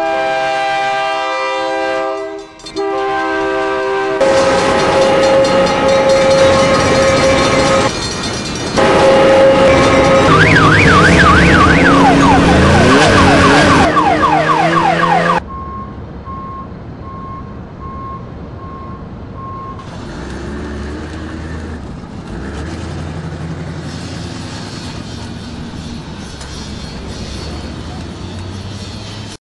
Bye.